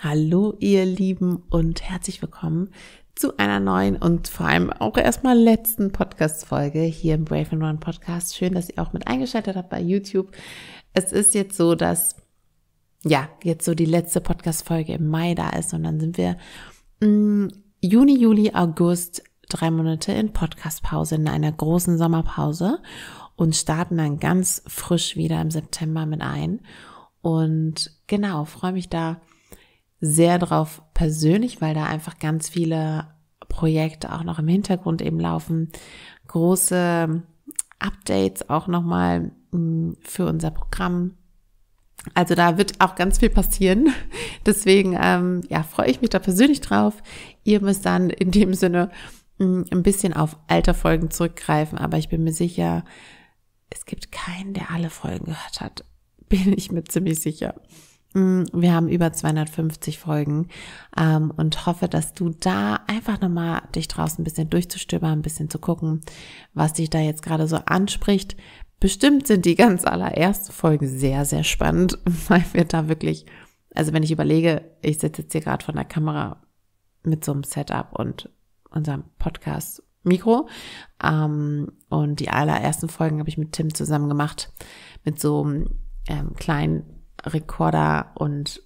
Hallo ihr Lieben und herzlich willkommen zu einer neuen und vor allem auch erstmal letzten Podcast-Folge hier im Brave and Run Podcast. Schön, dass ihr auch mit eingeschaltet habt bei YouTube. Es ist jetzt so, dass ja, jetzt so die letzte Podcast-Folge im Mai da ist und dann sind wir mh, Juni, Juli, August drei Monate in Podcast-Pause, in einer großen Sommerpause und starten dann ganz frisch wieder im September mit ein. Und genau, freue mich da sehr drauf persönlich, weil da einfach ganz viele Projekte auch noch im Hintergrund eben laufen. Große Updates auch nochmal hm, für unser Programm. Also da wird auch ganz viel passieren. Deswegen ähm, ja, freue ich mich da persönlich drauf. Ihr müsst dann in dem Sinne hm, ein bisschen auf alte Folgen zurückgreifen, aber ich bin mir sicher, es gibt keinen, der alle Folgen gehört hat. Bin ich mir ziemlich sicher. Mm, wir haben über 250 Folgen ähm, und hoffe, dass du da einfach nochmal dich draußen ein bisschen durchzustöbern, ein bisschen zu gucken, was dich da jetzt gerade so anspricht. Bestimmt sind die ganz allerersten Folgen sehr, sehr spannend, weil wir da wirklich, also wenn ich überlege, ich sitze jetzt hier gerade von der Kamera mit so einem Setup und unserem Podcast Mikro. Ähm, und die allerersten Folgen habe ich mit Tim zusammen gemacht, mit so einem ähm, kleinen Rekorder und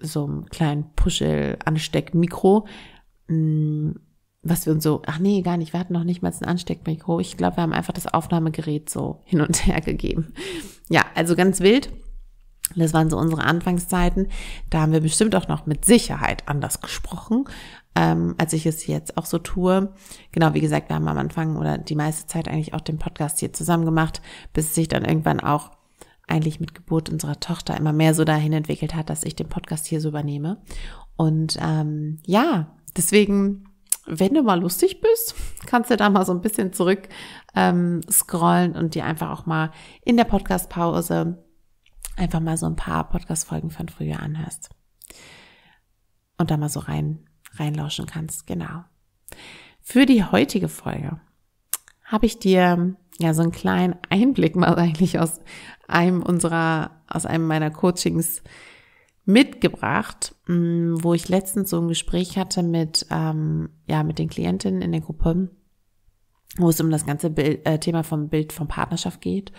so einem kleinen Puschel-Ansteckmikro, mm, was wir uns so, ach nee, gar nicht, wir hatten noch nicht mal ein Ansteckmikro. Ich glaube, wir haben einfach das Aufnahmegerät so hin und her gegeben. Ja, also ganz wild. Das waren so unsere Anfangszeiten. Da haben wir bestimmt auch noch mit Sicherheit anders gesprochen, ähm, als ich es jetzt auch so tue. Genau, wie gesagt, wir haben am Anfang oder die meiste Zeit eigentlich auch den Podcast hier zusammen gemacht, bis es sich dann irgendwann auch eigentlich mit Geburt unserer Tochter immer mehr so dahin entwickelt hat, dass ich den Podcast hier so übernehme. Und ähm, ja, deswegen, wenn du mal lustig bist, kannst du da mal so ein bisschen zurück ähm, scrollen und dir einfach auch mal in der Podcast-Pause einfach mal so ein paar Podcast-Folgen von früher anhörst. Und da mal so rein, reinlauschen kannst. Genau. Für die heutige Folge habe ich dir ja so einen kleinen Einblick mal eigentlich aus einem unserer, aus einem meiner Coachings mitgebracht, mm, wo ich letztens so ein Gespräch hatte mit, ähm, ja, mit den Klientinnen in der Gruppe, wo es um das ganze Bild, äh, Thema vom Bild von Partnerschaft geht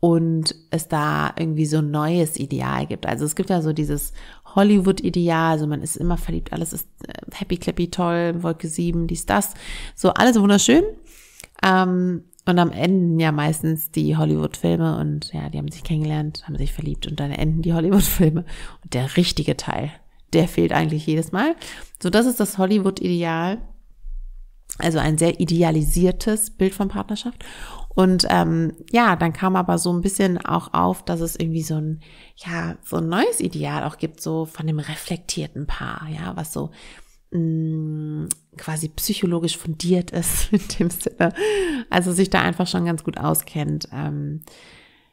und es da irgendwie so ein neues Ideal gibt. Also es gibt ja so dieses Hollywood-Ideal, also man ist immer verliebt, alles ist äh, happy, clappy, toll, Wolke 7, dies, das, so alles wunderschön. Ähm, und am Ende ja meistens die Hollywood-Filme und ja, die haben sich kennengelernt, haben sich verliebt und dann enden die Hollywood-Filme. Und der richtige Teil, der fehlt eigentlich jedes Mal. So, das ist das Hollywood-Ideal. Also ein sehr idealisiertes Bild von Partnerschaft. Und ähm, ja, dann kam aber so ein bisschen auch auf, dass es irgendwie so ein, ja, so ein neues Ideal auch gibt, so von dem reflektierten Paar, ja, was so mm, quasi psychologisch fundiert ist in dem Sinne. Also sich da einfach schon ganz gut auskennt. Ähm,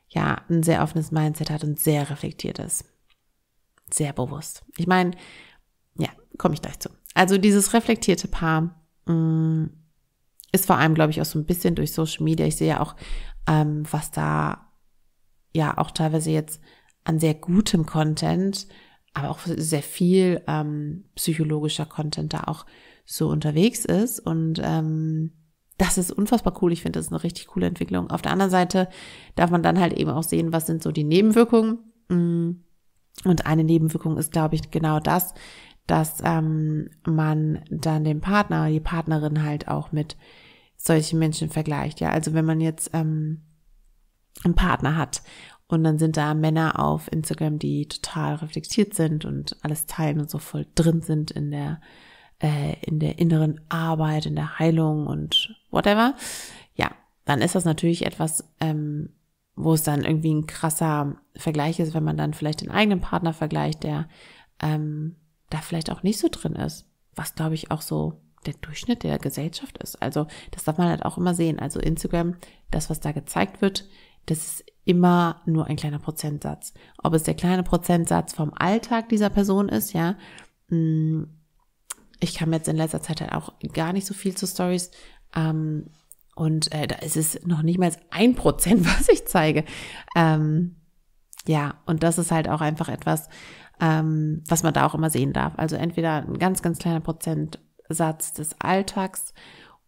ja, ein sehr offenes Mindset hat und sehr reflektiert ist. Sehr bewusst. Ich meine, ja, komme ich gleich zu. Also dieses reflektierte Paar mh, mm, ist vor allem, glaube ich, auch so ein bisschen durch Social Media. Ich sehe ja auch, ähm, was da ja auch teilweise jetzt an sehr gutem Content aber auch sehr viel ähm, psychologischer Content da auch so unterwegs ist. Und ähm, das ist unfassbar cool. Ich finde, das ist eine richtig coole Entwicklung. Auf der anderen Seite darf man dann halt eben auch sehen, was sind so die Nebenwirkungen. Mm. Und eine Nebenwirkung ist, glaube ich, genau das, dass ähm, man dann den Partner, die Partnerin halt auch mit solchen Menschen vergleicht. Ja, also wenn man jetzt ähm, einen Partner hat und dann sind da Männer auf Instagram, die total reflektiert sind und alles teilen und so voll drin sind in der, äh, in der inneren Arbeit, in der Heilung und whatever. Ja, dann ist das natürlich etwas, ähm, wo es dann irgendwie ein krasser Vergleich ist, wenn man dann vielleicht den eigenen Partner vergleicht, der ähm, da vielleicht auch nicht so drin ist. Was glaube ich auch so der Durchschnitt der Gesellschaft ist. Also das darf man halt auch immer sehen. Also Instagram, das, was da gezeigt wird, das ist immer nur ein kleiner Prozentsatz. Ob es der kleine Prozentsatz vom Alltag dieser Person ist, ja. Mm, ich kam jetzt in letzter Zeit halt auch gar nicht so viel zu Stories. Ähm, und äh, da ist es noch nicht mal ein Prozent, was ich zeige. Ähm, ja, und das ist halt auch einfach etwas, ähm, was man da auch immer sehen darf. Also entweder ein ganz, ganz kleiner Prozentsatz des Alltags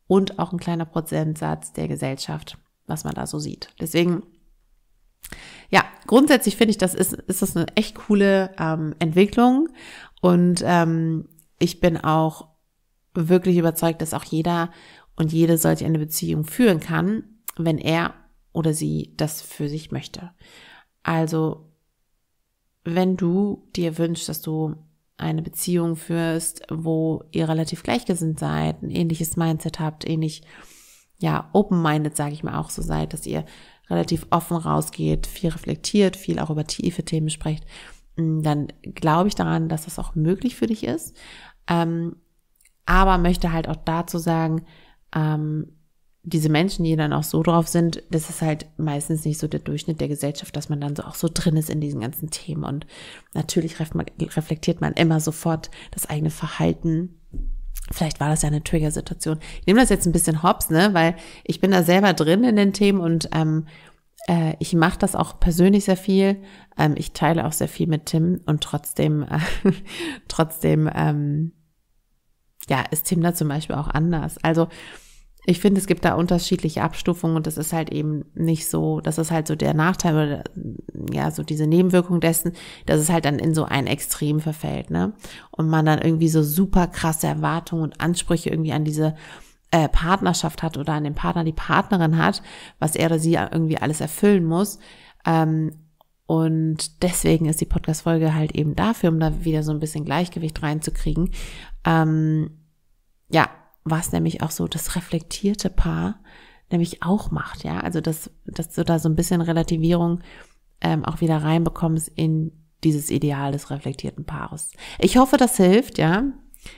und auch ein kleiner Prozentsatz der Gesellschaft, was man da so sieht. Deswegen, ja, grundsätzlich finde ich, das ist, ist das eine echt coole ähm, Entwicklung und ähm, ich bin auch wirklich überzeugt, dass auch jeder und jede solche eine Beziehung führen kann, wenn er oder sie das für sich möchte. Also, wenn du dir wünschst, dass du eine Beziehung führst, wo ihr relativ gleichgesinnt seid, ein ähnliches Mindset habt, ähnlich, ja, open-minded, sage ich mal auch so seid, dass ihr relativ offen rausgeht, viel reflektiert, viel auch über tiefe Themen sprecht, mm, dann glaube ich daran, dass das auch möglich für dich ist. Ähm, aber möchte halt auch dazu sagen, ähm, diese Menschen, die dann auch so drauf sind, das ist halt meistens nicht so der Durchschnitt der Gesellschaft, dass man dann so auch so drin ist in diesen ganzen Themen. Und natürlich reflektiert man immer sofort das eigene Verhalten. Vielleicht war das ja eine Trigger-Situation. Ich nehme das jetzt ein bisschen hops, ne, weil ich bin da selber drin in den Themen und ähm, äh, ich mache das auch persönlich sehr viel. Ähm, ich teile auch sehr viel mit Tim und trotzdem, äh, trotzdem, ähm, ja, ist Tim da zum Beispiel auch anders. Also ich finde, es gibt da unterschiedliche Abstufungen und das ist halt eben nicht so, das ist halt so der Nachteil oder ja, so diese Nebenwirkung dessen, dass es halt dann in so ein Extrem verfällt, ne? Und man dann irgendwie so super krasse Erwartungen und Ansprüche irgendwie an diese äh, Partnerschaft hat oder an den Partner, die Partnerin hat, was er oder sie irgendwie alles erfüllen muss. Ähm, und deswegen ist die Podcast-Folge halt eben dafür, um da wieder so ein bisschen Gleichgewicht reinzukriegen. Ähm, ja, was nämlich auch so das reflektierte Paar nämlich auch macht, ja. Also dass, dass du da so ein bisschen Relativierung ähm, auch wieder reinbekommst in dieses Ideal des reflektierten Paares. Ich hoffe, das hilft, ja.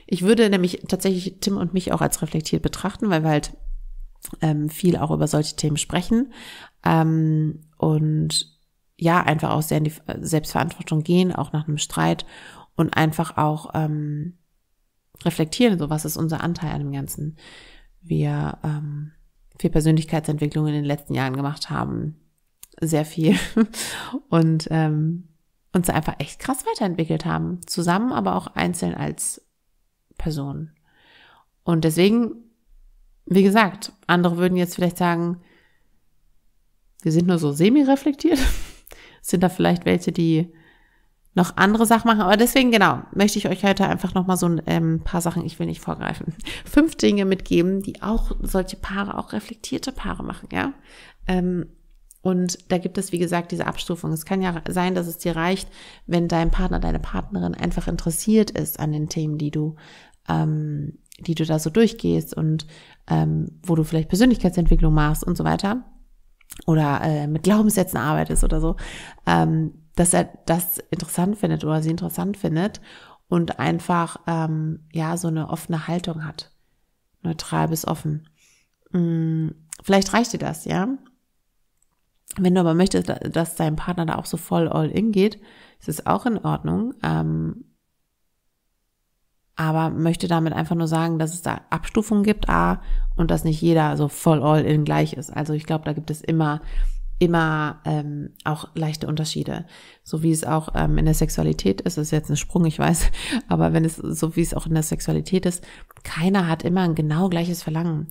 Ich würde nämlich tatsächlich Tim und mich auch als reflektiert betrachten, weil wir halt ähm, viel auch über solche Themen sprechen ähm, und ja, einfach auch sehr in die Selbstverantwortung gehen, auch nach einem Streit und einfach auch ähm, reflektieren, so was ist unser Anteil an dem Ganzen. Wir ähm, viel Persönlichkeitsentwicklung in den letzten Jahren gemacht haben, sehr viel und ähm, uns einfach echt krass weiterentwickelt haben, zusammen, aber auch einzeln als Person. Und deswegen, wie gesagt, andere würden jetzt vielleicht sagen, wir sind nur so semi-reflektiert. sind da vielleicht welche, die noch andere Sachen machen. Aber deswegen, genau, möchte ich euch heute einfach nochmal so ein ähm, paar Sachen, ich will nicht vorgreifen, fünf Dinge mitgeben, die auch solche Paare, auch reflektierte Paare machen, ja. Ähm, und da gibt es, wie gesagt, diese Abstufung. Es kann ja sein, dass es dir reicht, wenn dein Partner, deine Partnerin einfach interessiert ist an den Themen, die du, ähm, die du da so durchgehst und ähm, wo du vielleicht Persönlichkeitsentwicklung machst und so weiter. Oder äh, mit Glaubenssätzen arbeitest oder so. Ähm, dass er das interessant findet oder sie interessant findet und einfach ähm, ja so eine offene Haltung hat, neutral bis offen. Hm, vielleicht reicht dir das, ja. Wenn du aber möchtest, dass dein Partner da auch so voll all in geht, ist es auch in Ordnung. Ähm, aber möchte damit einfach nur sagen, dass es da Abstufungen gibt, A, und dass nicht jeder so voll all in gleich ist. Also ich glaube, da gibt es immer immer ähm, auch leichte Unterschiede. So wie es auch ähm, in der Sexualität ist, ist jetzt ein Sprung, ich weiß, aber wenn es so wie es auch in der Sexualität ist, keiner hat immer ein genau gleiches Verlangen.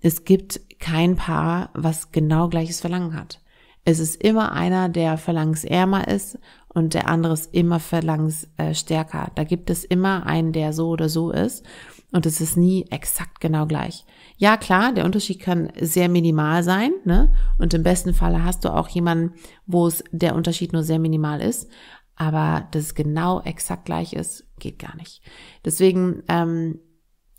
Es gibt kein Paar, was genau gleiches Verlangen hat. Es ist immer einer, der verlangensärmer ist und der andere ist immer verlangensstärker. Äh, da gibt es immer einen, der so oder so ist und es ist nie exakt genau gleich. Ja, klar, der Unterschied kann sehr minimal sein, ne? Und im besten Falle hast du auch jemanden, wo es der Unterschied nur sehr minimal ist. Aber dass es genau exakt gleich ist, geht gar nicht. Deswegen ähm,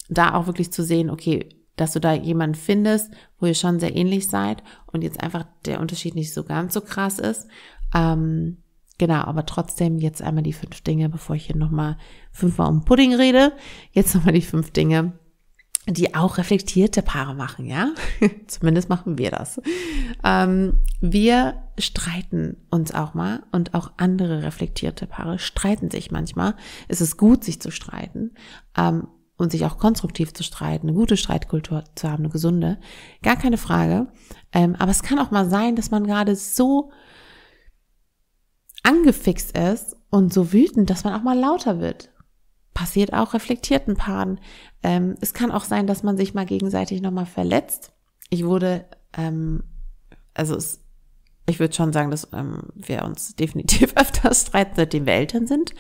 da auch wirklich zu sehen, okay, dass du da jemanden findest, wo ihr schon sehr ähnlich seid und jetzt einfach der Unterschied nicht so ganz so krass ist. Ähm, genau, aber trotzdem jetzt einmal die fünf Dinge, bevor ich hier nochmal fünfmal um Pudding rede. Jetzt nochmal die fünf Dinge, die auch reflektierte Paare machen, ja? Zumindest machen wir das. Ähm, wir streiten uns auch mal und auch andere reflektierte Paare streiten sich manchmal. Es ist gut, sich zu streiten ähm, und sich auch konstruktiv zu streiten, eine gute Streitkultur zu haben, eine gesunde, gar keine Frage. Ähm, aber es kann auch mal sein, dass man gerade so angefixt ist und so wütend, dass man auch mal lauter wird. Passiert auch reflektierten Paaren. Ähm, es kann auch sein, dass man sich mal gegenseitig nochmal verletzt. Ich wurde, ähm, also es, ich würde schon sagen, dass ähm, wir uns definitiv öfter streiten, seitdem wir Eltern sind.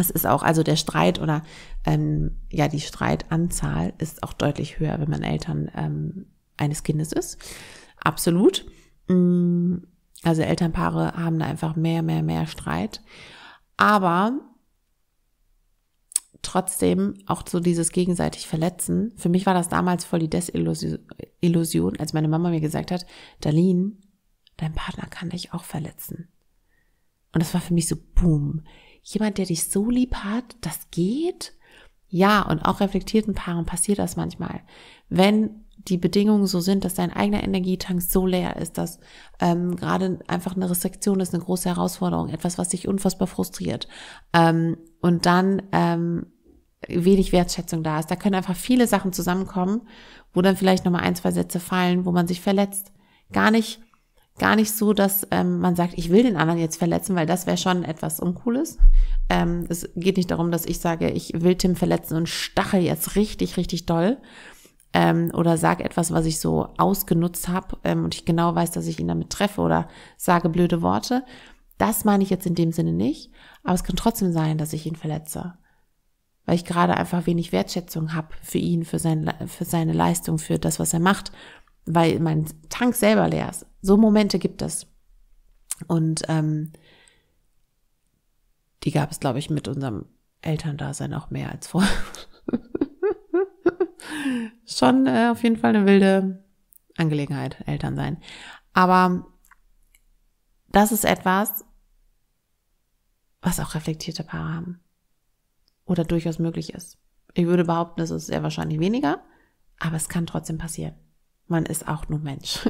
Es ist auch, also der Streit oder ähm, ja, die Streitanzahl ist auch deutlich höher, wenn man Eltern ähm, eines Kindes ist. Absolut. Mm, also Elternpaare haben da einfach mehr, mehr, mehr Streit. Aber trotzdem auch so dieses gegenseitig Verletzen. Für mich war das damals voll die Desillusion, als meine Mama mir gesagt hat, Darlene, dein Partner kann dich auch verletzen. Und das war für mich so, boom. Jemand, der dich so lieb hat, das geht? Ja, und auch reflektierten Paaren passiert das manchmal. Wenn die Bedingungen so sind, dass dein eigener Energietank so leer ist, dass ähm, gerade einfach eine Restriktion ist, eine große Herausforderung, etwas, was dich unfassbar frustriert. Ähm, und dann ähm, wenig Wertschätzung da ist. Da können einfach viele Sachen zusammenkommen, wo dann vielleicht nochmal ein, zwei Sätze fallen, wo man sich verletzt. Gar nicht, gar nicht so, dass ähm, man sagt, ich will den anderen jetzt verletzen, weil das wäre schon etwas Uncooles. Ähm, es geht nicht darum, dass ich sage, ich will Tim verletzen und stachel jetzt richtig, richtig doll. Ähm, oder sage etwas, was ich so ausgenutzt habe ähm, und ich genau weiß, dass ich ihn damit treffe oder sage blöde Worte. Das meine ich jetzt in dem Sinne nicht, aber es kann trotzdem sein, dass ich ihn verletze weil ich gerade einfach wenig Wertschätzung habe für ihn, für, sein, für seine Leistung, für das, was er macht, weil mein Tank selber leer ist. So Momente gibt es. Und ähm, die gab es, glaube ich, mit unserem Elterndasein auch mehr als vorher. Schon äh, auf jeden Fall eine wilde Angelegenheit, Eltern sein. Aber das ist etwas, was auch reflektierte Paare haben oder durchaus möglich ist. Ich würde behaupten, es ist sehr wahrscheinlich weniger, aber es kann trotzdem passieren. Man ist auch nur Mensch.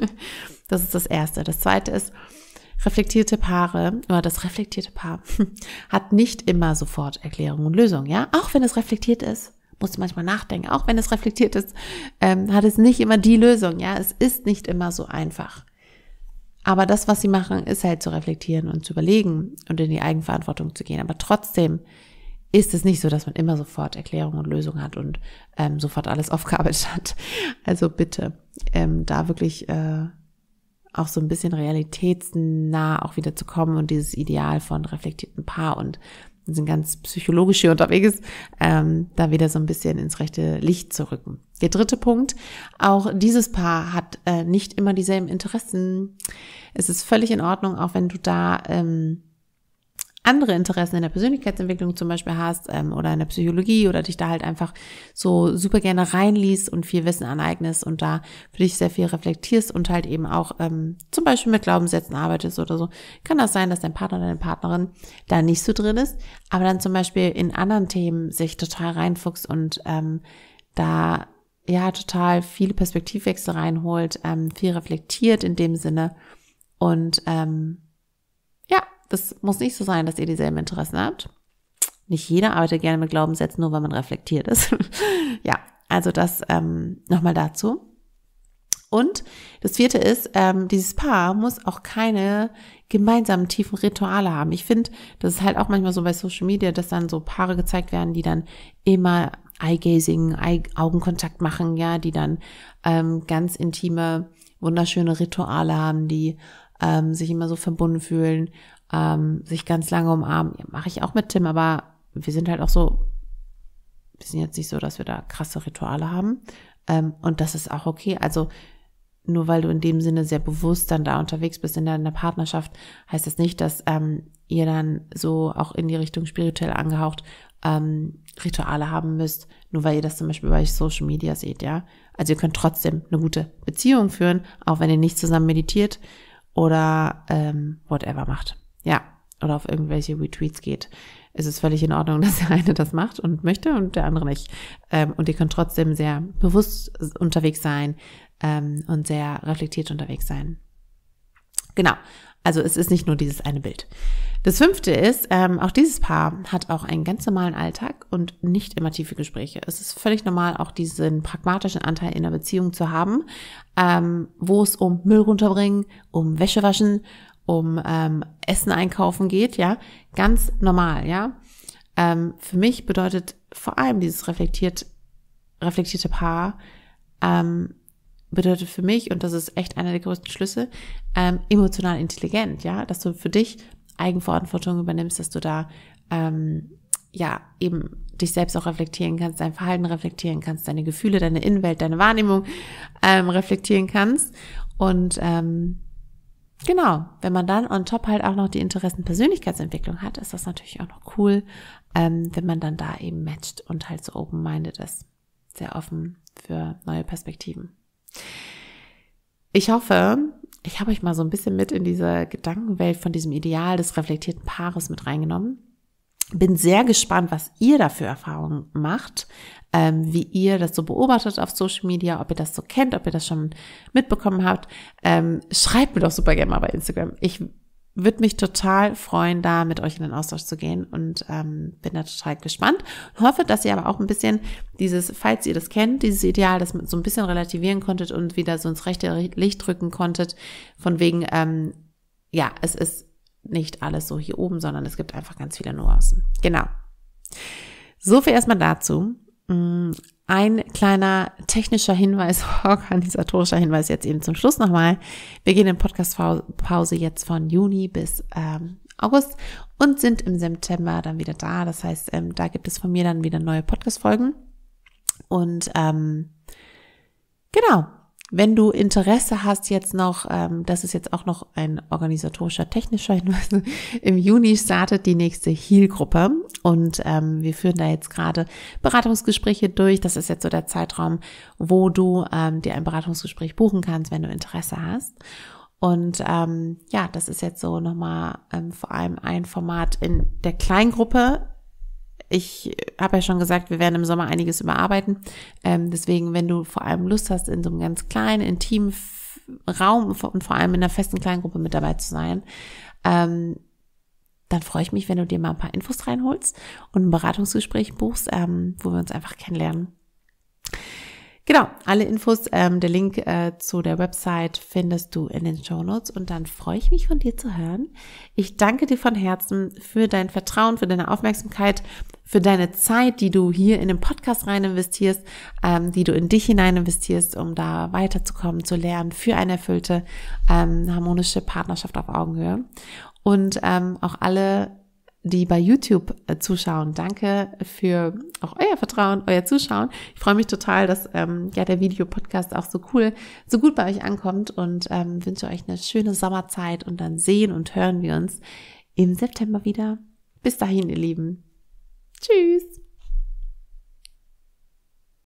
Das ist das Erste. Das Zweite ist, reflektierte Paare oder das reflektierte Paar hat nicht immer sofort Erklärung und Lösung, ja? Auch wenn es reflektiert ist, muss manchmal nachdenken. Auch wenn es reflektiert ist, ähm, hat es nicht immer die Lösung, ja? Es ist nicht immer so einfach. Aber das, was sie machen, ist halt zu reflektieren und zu überlegen und in die Eigenverantwortung zu gehen. Aber trotzdem ist es nicht so, dass man immer sofort Erklärung und Lösung hat und ähm, sofort alles aufgearbeitet hat. Also bitte ähm, da wirklich äh, auch so ein bisschen realitätsnah auch wieder zu kommen und dieses Ideal von reflektierten Paar und sind ganz psychologisch hier unterwegs, ähm, da wieder so ein bisschen ins rechte Licht zu rücken. Der dritte Punkt, auch dieses Paar hat äh, nicht immer dieselben Interessen. Es ist völlig in Ordnung, auch wenn du da ähm, andere Interessen in der Persönlichkeitsentwicklung zum Beispiel hast ähm, oder in der Psychologie oder dich da halt einfach so super gerne reinliest und viel Wissen aneignest und da für dich sehr viel reflektierst und halt eben auch ähm, zum Beispiel mit Glaubenssätzen arbeitest oder so, kann das sein, dass dein Partner oder deine Partnerin da nicht so drin ist, aber dann zum Beispiel in anderen Themen sich total reinfuchst und ähm, da ja total viele Perspektivwechsel reinholt, ähm, viel reflektiert in dem Sinne und ähm, das muss nicht so sein, dass ihr dieselben Interessen habt. Nicht jeder arbeitet gerne mit Glaubenssätzen, nur weil man reflektiert ist. ja, also das ähm, nochmal dazu. Und das vierte ist, ähm, dieses Paar muss auch keine gemeinsamen tiefen Rituale haben. Ich finde, das ist halt auch manchmal so bei Social Media, dass dann so Paare gezeigt werden, die dann immer Eye-Gazing, Eye Augenkontakt machen, ja, die dann ähm, ganz intime, wunderschöne Rituale haben, die ähm, sich immer so verbunden fühlen ähm, sich ganz lange umarmen. Ja, Mache ich auch mit Tim, aber wir sind halt auch so, wir sind jetzt nicht so, dass wir da krasse Rituale haben. Ähm, und das ist auch okay. Also nur weil du in dem Sinne sehr bewusst dann da unterwegs bist in deiner Partnerschaft, heißt das nicht, dass ähm, ihr dann so auch in die Richtung spirituell angehaucht ähm, Rituale haben müsst, nur weil ihr das zum Beispiel bei Social Media seht, ja. Also ihr könnt trotzdem eine gute Beziehung führen, auch wenn ihr nicht zusammen meditiert oder ähm, whatever macht ja, oder auf irgendwelche Retweets geht, ist es völlig in Ordnung, dass der eine das macht und möchte und der andere nicht. Ähm, und ihr könnt trotzdem sehr bewusst unterwegs sein ähm, und sehr reflektiert unterwegs sein. Genau. Also es ist nicht nur dieses eine Bild. Das fünfte ist, ähm, auch dieses Paar hat auch einen ganz normalen Alltag und nicht immer tiefe Gespräche. Es ist völlig normal, auch diesen pragmatischen Anteil in der Beziehung zu haben, ähm, wo es um Müll runterbringen, um Wäsche waschen, um ähm, Essen einkaufen geht, ja, ganz normal, ja. Ähm, für mich bedeutet vor allem dieses reflektiert, reflektierte Paar, ähm, bedeutet für mich, und das ist echt einer der größten Schlüsse, ähm, emotional intelligent, ja, dass du für dich Eigenverantwortung übernimmst, dass du da ähm, ja eben dich selbst auch reflektieren kannst, dein Verhalten reflektieren kannst, deine Gefühle, deine Innenwelt, deine Wahrnehmung ähm, reflektieren kannst. Und ähm, genau, wenn man dann on top halt auch noch die Interessen Persönlichkeitsentwicklung hat, ist das natürlich auch noch cool, ähm, wenn man dann da eben matcht und halt so open-minded ist. Sehr offen für neue Perspektiven. Ich hoffe, ich habe euch mal so ein bisschen mit in diese Gedankenwelt von diesem Ideal des reflektierten Paares mit reingenommen. Bin sehr gespannt, was ihr da für Erfahrungen macht, ähm, wie ihr das so beobachtet auf Social Media, ob ihr das so kennt, ob ihr das schon mitbekommen habt. Ähm, schreibt mir doch super gerne mal bei Instagram. Ich würde mich total freuen, da mit euch in den Austausch zu gehen und ähm, bin da total gespannt. Hoffe, dass ihr aber auch ein bisschen dieses, falls ihr das kennt, dieses Ideal, das so ein bisschen relativieren konntet und wieder so ins rechte Licht drücken konntet, von wegen, ähm, ja, es ist nicht alles so hier oben, sondern es gibt einfach ganz viele Nuancen. Genau. So viel erstmal dazu. Mm, ein kleiner technischer Hinweis, organisatorischer Hinweis jetzt eben zum Schluss nochmal. Wir gehen in Podcast-Pause jetzt von Juni bis ähm, August und sind im September dann wieder da. Das heißt, ähm, da gibt es von mir dann wieder neue Podcast-Folgen. Und ähm, genau, wenn du Interesse hast jetzt noch, ähm, das ist jetzt auch noch ein organisatorischer, technischer Hinweis, im Juni startet die nächste Heal-Gruppe und ähm, wir führen da jetzt gerade Beratungsgespräche durch. Das ist jetzt so der Zeitraum, wo du ähm, dir ein Beratungsgespräch buchen kannst, wenn du Interesse hast. Und ähm, ja, das ist jetzt so nochmal ähm, vor allem ein Format in der Kleingruppe, ich habe ja schon gesagt, wir werden im Sommer einiges überarbeiten. Ähm, deswegen, wenn du vor allem Lust hast, in so einem ganz kleinen, intimen Raum und vor allem in einer festen Kleingruppe mit dabei zu sein, ähm, dann freue ich mich, wenn du dir mal ein paar Infos reinholst und ein Beratungsgespräch buchst, ähm, wo wir uns einfach kennenlernen. Genau, alle Infos, ähm, der Link äh, zu der Website findest du in den Show Notes und dann freue ich mich von dir zu hören. Ich danke dir von Herzen für dein Vertrauen, für deine Aufmerksamkeit, für deine Zeit, die du hier in den Podcast rein investierst, ähm, die du in dich hinein investierst, um da weiterzukommen, zu lernen für eine erfüllte, ähm, harmonische Partnerschaft auf Augenhöhe. Und ähm, auch alle die bei YouTube äh, zuschauen. Danke für auch euer Vertrauen, euer Zuschauen. Ich freue mich total, dass ähm, ja der Videopodcast auch so cool, so gut bei euch ankommt und ähm, wünsche euch eine schöne Sommerzeit und dann sehen und hören wir uns im September wieder. Bis dahin, ihr Lieben. Tschüss.